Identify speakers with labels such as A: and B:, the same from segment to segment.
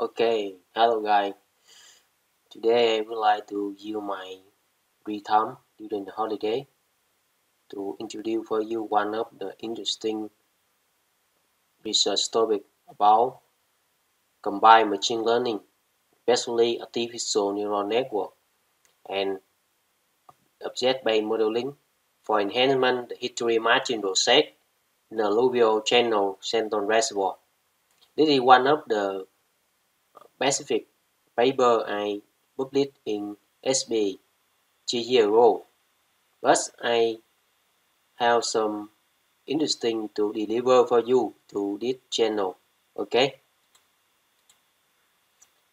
A: Okay, hello guys. Today I would like to use my free time during the holiday to introduce for you one of the interesting research topic about combined machine learning, especially artificial neural network and object-based modeling for enhancement the history matching process in the alluvial channel Central Reservoir. This is one of the specific paper I published in SPE two years ago, but I have some interesting to deliver for you to this channel. Okay.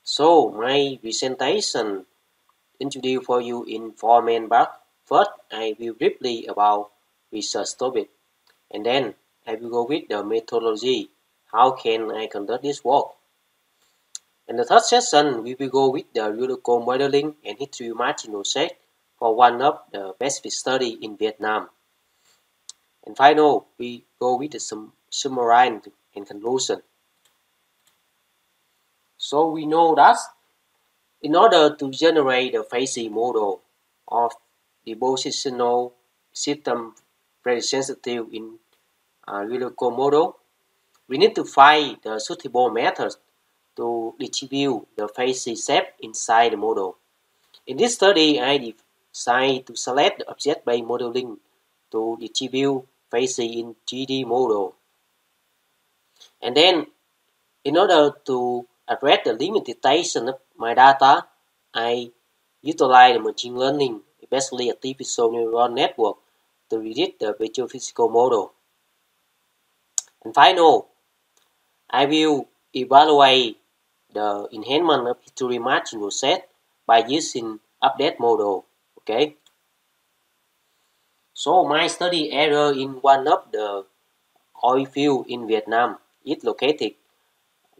A: So my presentation introduce for you in four main parts. First, I will briefly about research topic, and then I will go with the methodology. How can I conduct this work? In the third session, we will go with the Unical modeling and history matching set for one of the best study in Vietnam. And final, we go with the sum summary and conclusion. So we know that in order to generate the phase model of the positional system very sensitive in uh, model, we need to find the suitable methods to distribute the phase shape inside the model. In this study, I decided to select the object-based modeling to distribute phase in 3D model. And then, in order to address the limitation of my data, I utilize machine learning, especially artificial neural network, to predict the virtual physical model. And final, I will evaluate the enhancement of history matching set by using update model. Okay. So my study area in one of the oil field in Vietnam is located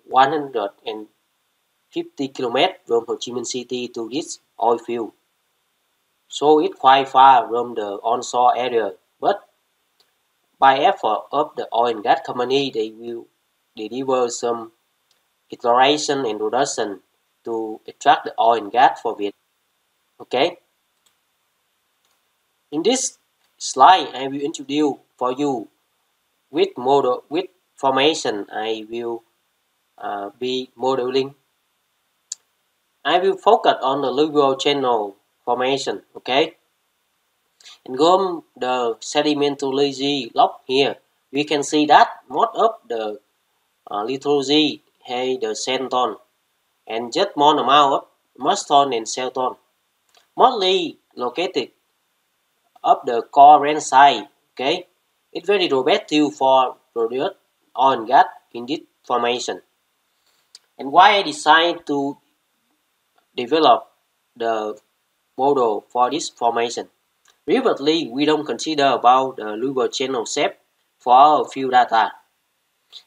A: 150 km from Ho Chi Minh City to this oil field. So it's quite far from the onshore area, but by effort of the oil and gas company, they will deliver some exploration and production to extract the oil and gas for Vietnam. Okay. In this slide, I will introduce for you with model with formation I will uh, be modeling. I will focus on the alluvial channel formation. Okay. And from the sedimentology log here, we can see that most of the uh, lithology hay the xanthan and just more amount of mustard and cellton, mostly located up the core side. Okay, it's very robust for produce oil and gas in this formation. And why I decided to develop the model for this formation. Previously, we don't consider about the river channel shape for our field data.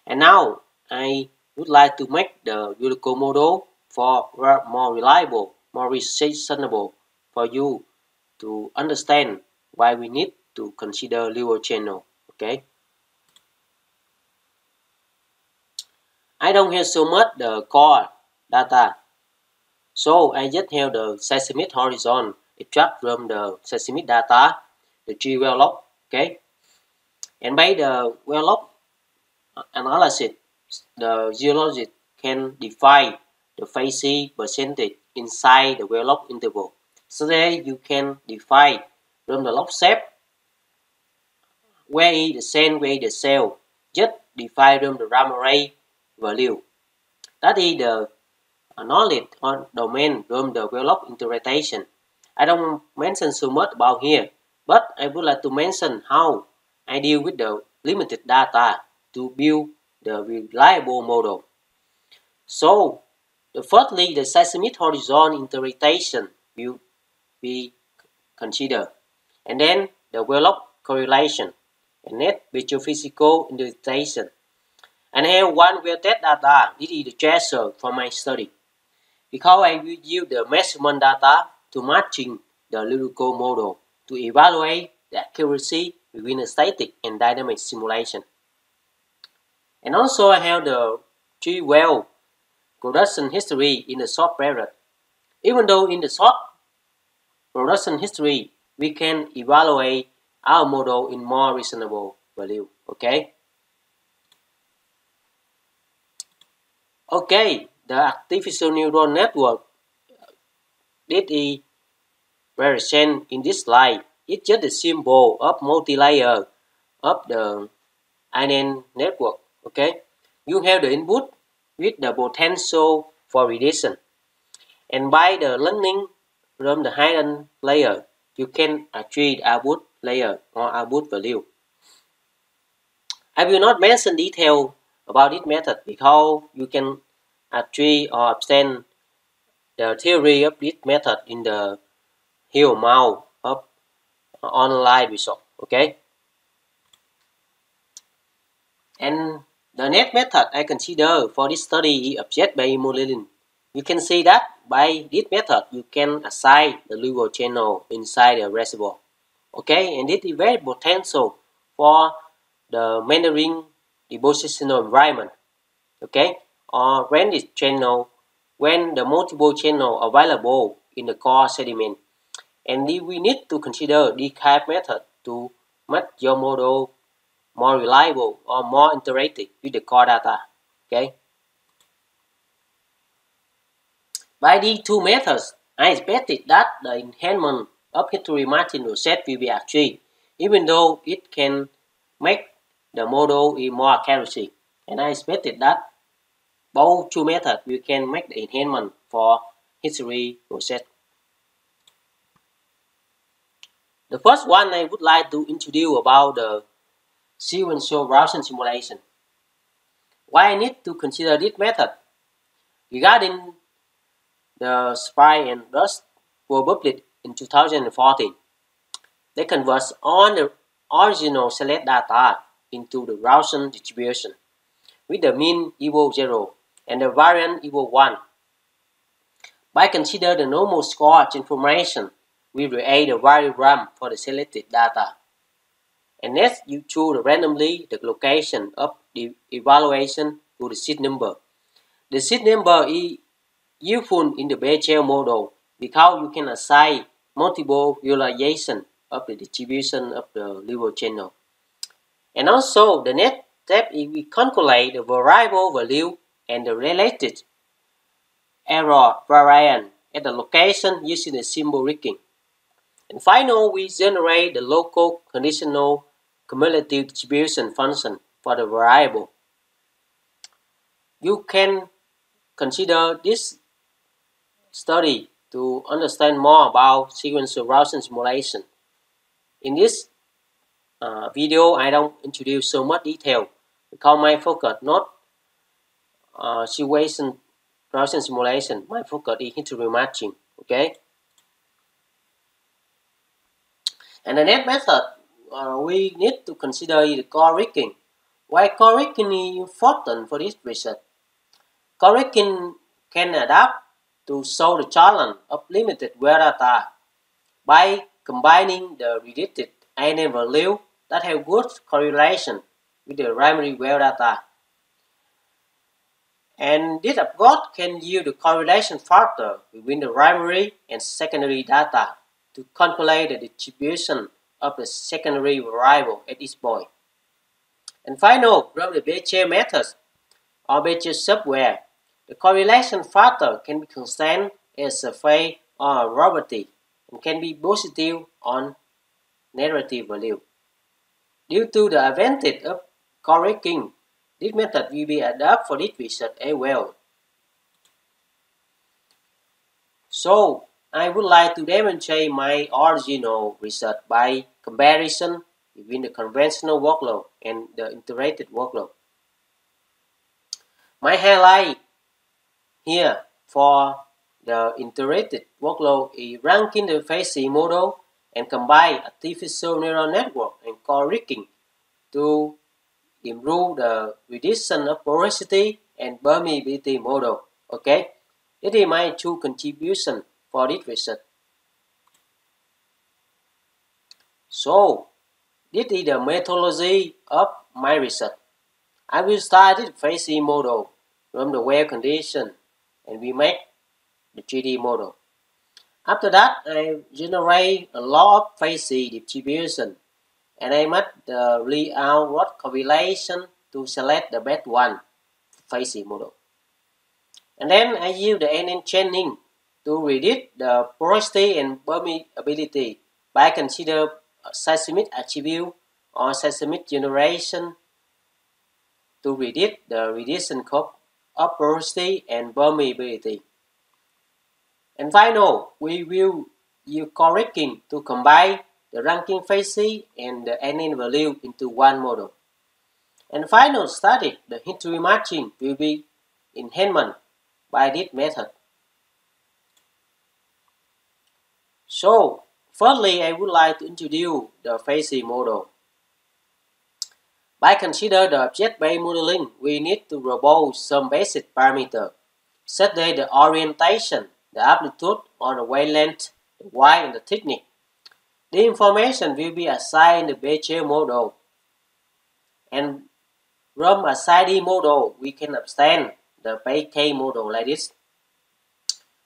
A: And now I would like to make the Unico model for more reliable, more reasonable for you to understand why we need to consider Lua channel. Okay. I don't have so much the core data. So I just have the seismic horizon extract from the seismic data, the tree well log, okay? And by the well log analysis, the geologist can define the phase percentage inside the well log interval. So there you can define from the log shape where is the sand, where is the cell. Just define from the Ramarray value. That is the knowledge on domain from the well log interpretation. I don't mention so much about here, but I would like to mention how I deal with the limited data to build the reliable model. So, the firstly, the seismic horizon interpretation will be considered, and then the well correlation, and then physical interpretation. And have one well test data, this is the treasure for my study. Because I will use the measurement data to matching the lyrical model to evaluate the accuracy between the static and dynamic simulation. And also I have the three well production history in the short period. Even though in the short production history, we can evaluate our model in more reasonable value. Okay. Okay, the artificial neural network did is present in this slide. It's just a symbol of multi-layer of the ANN network. Okay, you have the input with the potential for reduction, and by the learning from the hidden layer, you can achieve output layer or output value. I will not mention detail about this method because you can achieve or obtain the theory of this method in the huge amount of online resource. Okay. And the next method I consider for this study is object-based modeling. You can see that by this method you can assign the LIGO channel inside the reservoir. Okay, and this is very potential for the meandering depositional environment. Okay, or when this channel when the multiple channel available in the core sediment. And we need to consider this of method to make your model more reliable or more interactive with the core data. Okay. By these two methods, I expected that the enhancement of history matching set will be achieved, even though it can make the model more accuracy. And I expected that both two methods we can make the enhancement for history process. The first one I would like to introduce about the sequential Gaussian simulation. Why I need to consider this method? Regarding the SPY and Rust were published in 2014. They convert all the original select data into the Gaussian distribution with the mean equal 0 and the variance equal 1. By consider the normal score information, we create the variogram for the selected data. And next, you choose randomly the location of the evaluation to the seed number. The seed number is useful in the Bayesian model because you can assign multiple visualization of the distribution of the LIGO channel. And also, the next step is we calculate the variable value and the related error variance at the location using the simple kriging. And finally, we generate the local conditional cumulative distribution function for the variable. You can consider this study to understand more about sequential Gaussian simulation. In this uh, video, I don't introduce so much detail because my focus not uh, situation Gaussian simulation. My focus is history matching. Okay. And the next method uh, we need to consider the co-kriging. Why co-kriging is important for this research? Co-kriging can adapt to solve the challenge of limited well data by combining the related ANN value that have good correlation with the primary well data. And this approach can yield the correlation factor between the primary and secondary data to calculate the distribution of the secondary variable at this point. And finally, from the Bayesian methods or Bayesian software, the correlation factor can be constant as a phase or property and can be positive or negative value. Due to the advantage of co-kriging, this method will be adapted for this research as well. So, I would like to demonstrate my original research by comparison between the conventional workload and the integrated workload. My highlight here for the integrated workload is ranking the FACE model and combine artificial neural network and co-kriging to improve the reduction of porosity and permeability model. Okay, this is my two contribution for this research. So, this is the methodology of my research. I will start the FACE model from the well condition and we make the 3D model. After that, I generate a lot of phase distribution and I make the layout rod correlation to select the best one phase model. And then I use the NN chaining to reduce the porosity and permeability by consider seismic attribute or seismic generation to reduce the radiation curve of porosity and permeability. And final, we will use co-kriging to combine the ranking phase and the NN value into one model. And final study, the history matching will be enhancement by this method. So, firstly, I would like to introduce the phase model. By consider the object-based modeling, we need to propose some basic parameters, such as the orientation, the amplitude or the wavelength, the y and the thickness. The information will be assigned the Petrel model. And from a SID model, we can obtain the PK model like this.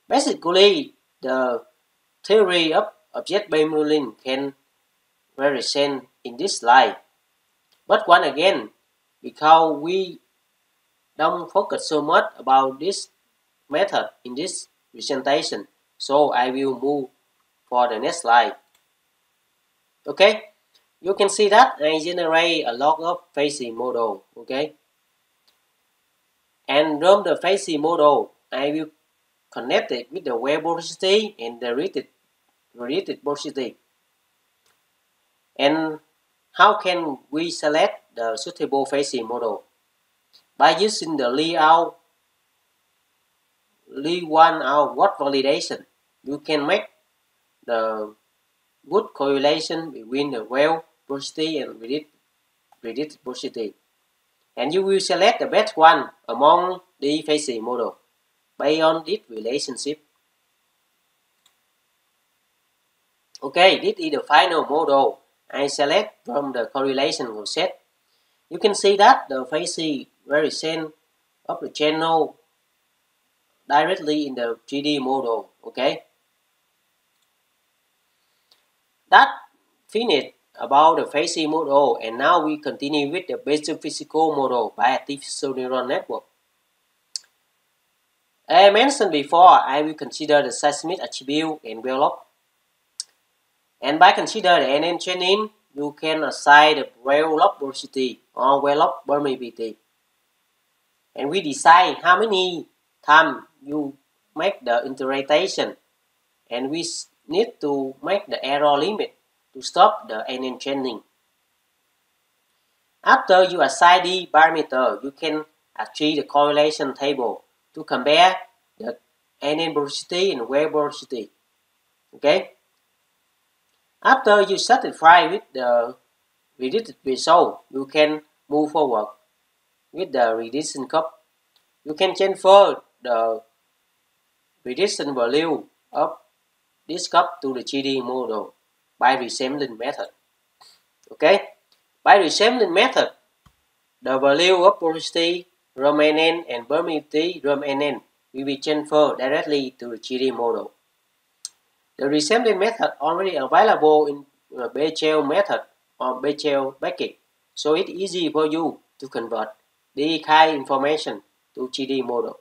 A: Basically, the theory of object-based modeling can represent in this slide. But once again, because we don't focus so much about this method in this presentation, so I will move for the next slide. Okay, you can see that I generate a lot of phase model. Okay, and from the phase model, I will connect it with the wave velocity and the related, related velocity. And how can we select the suitable phase model? By using the layout Lee one out what validation. You can make the good correlation between the well velocity and predicted, velocity. And you will select the best one among the phase model on this relationship. Okay, this is the final model I select from the correlation set. You can see that the phase variation of the channel directly in the 3D model, okay? That finished about the phase model and now we continue with the basic physical model by artificial neural network. I mentioned before, I will consider the seismic attribute and envelope. And by consider the NN chaining, you can assign the envelope velocity or envelope permeability. And we decide how many times you make the interpretation and we need to make the error limit to stop the NN chaining. After you assign the parameter, you can achieve the correlation table to compare the NN velocity and wave velocity. Okay? After you satisfy with the reduced result, you can move forward with the reduction cup. You can transfer the reduction value of this cup to the 3D model by resampling method. Okay, by resampling method, the value of porosity RMNN and permeability RMNN will be transferred directly to the 3D model. The resampling method already available in uh, the Petrel method or Petrel bucket, so it's easy for you to convert the kind information to 3D model.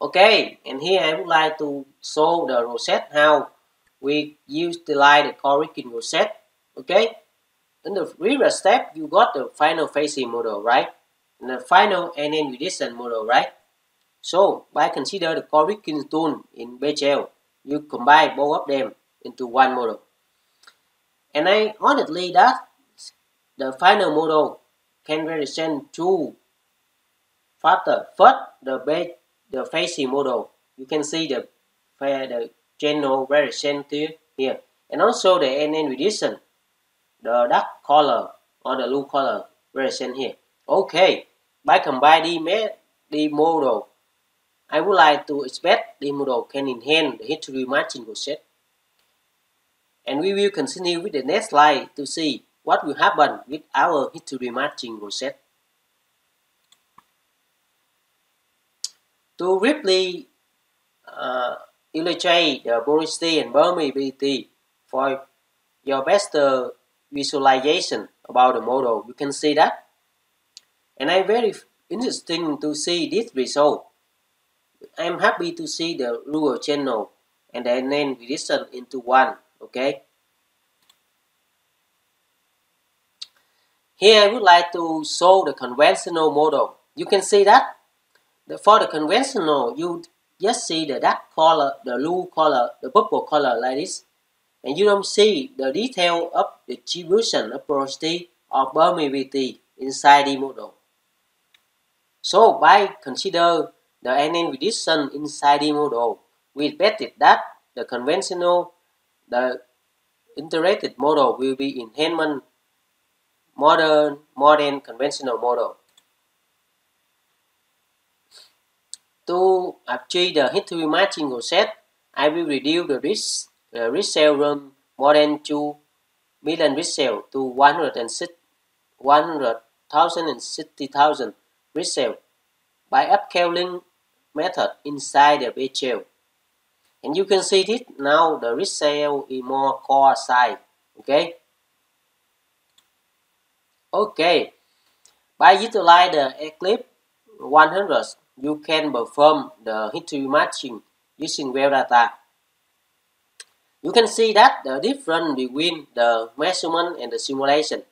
A: Okay, and here I would like to show the rosette how we utilize the co-kriging rosette. Okay, in the previous step, you got the final phasing model, right? And the final NN reduction model, right? So, by consider the co-kriging tool in Petrel, you combine both of them into one model. And I honestly that the final model can represent two factors. First, the base the phasing model. You can see the the general variation here, and also the NN reduction, the dark color or the blue color variation here. Okay, by combining the, the model, I would like to expect the model can enhance the history matching process. And we will continue with the next slide to see what will happen with our history matching process. To briefly uh, illustrate the porosity and permeability for your best uh, visualization about the model, you can see that. And I'm very interesting to see this result. I'm happy to see the Google channel and then we listen into one, okay? Here I would like to show the conventional model. You can see that for the conventional, you just see the dark color, the blue color, the purple color like this. And you don't see the detail of the distribution of porosity or permeability inside the model. So by consider the NN reduction inside the model, we expected that the conventional, the integrated model will be enhancement modern, modern conventional model. To achieve the history matching set, I will reduce the risk, resale room more than 2 million resale to 100,000 and 60,000 risk cell by upscaling method inside the base. And you can see this now the resale is more core size. Okay. Okay. By utilizing the Eclipse 100 you can perform the history matching using well data. You can see that the difference between the measurement and the simulation.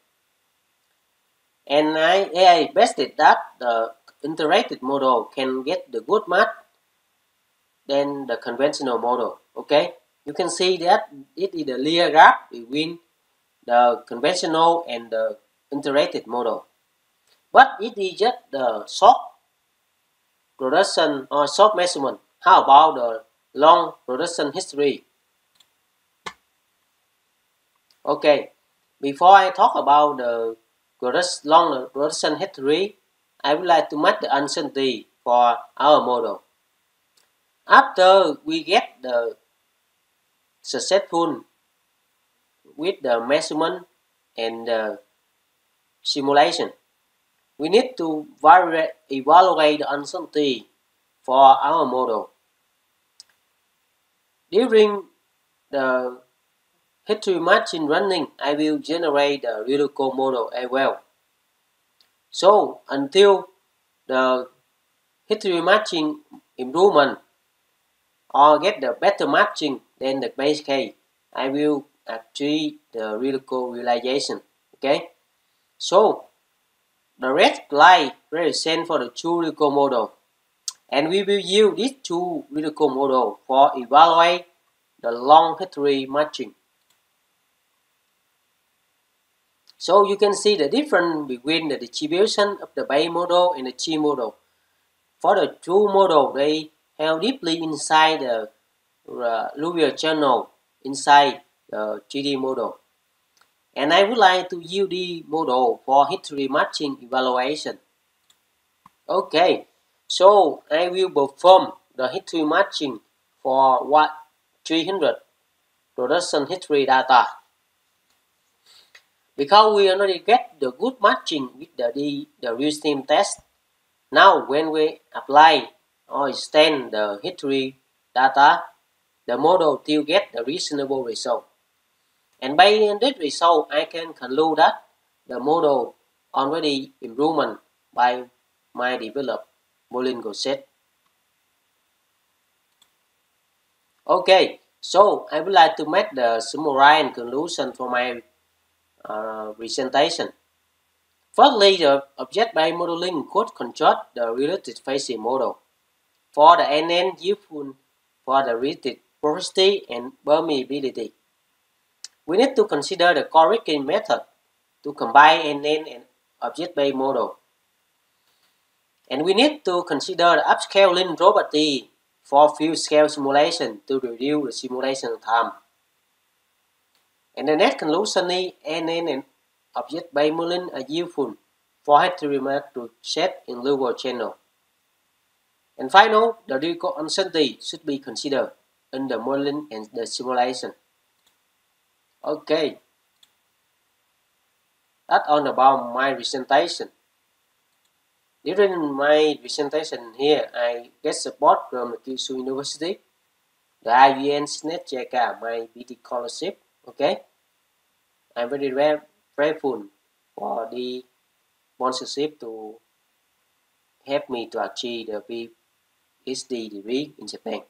A: And I, I bested that the integrated model can get the good match than the conventional model. Okay, you can see that it is a clear gap between the conventional and the integrated model. But it is just the short production or short measurement. How about the long production history? Okay, before I talk about the long production history, I would like to make the uncertainty for our model. After we get the successful with the measurement and the simulation, we need to evaluate the uncertainty for our model. During the history matching running, I will generate the lyrical model as well. So until the history matching improvement or get the better matching than the base case, I will achieve the lyrical realization. Okay, so the red line represents for the two lyrical model. And we will use these two lyrical model for evaluate the long history matching. So you can see the difference between the distribution of the base model and the G model. For the two model, they have deeply inside the uh, channel inside the 3D model and I would like to use the model for history matching evaluation. Okay, so I will perform the history matching for what 300 production history data. Because we already get the good matching with the, the, the real-time test, now when we apply or extend the history data, the model still get the reasonable result. And by this result, I can conclude that the model already improvement by my developed Modeling set. Okay, so I would like to make the summary and conclusion for my uh, presentation. Firstly, the object-based modeling could construct the related phasing model for the NN useful for the related porosity and permeability. We need to consider the co-kriging method to combine NN and object-based model. And we need to consider the upscaling property for field scale simulation to reduce the simulation time. And the next conclusion is NN and object-based modeling are useful for to remake to set in lower channel. And final, the degree uncertainty should be considered in the modeling and the simulation. Okay. That's all about my presentation. During my presentation here, I get support from the Kyushu University, the AUN/SEED-Net my BT scholarship. Okay, I'm very grateful for the sponsorship to help me to achieve the PhD degree in Japan.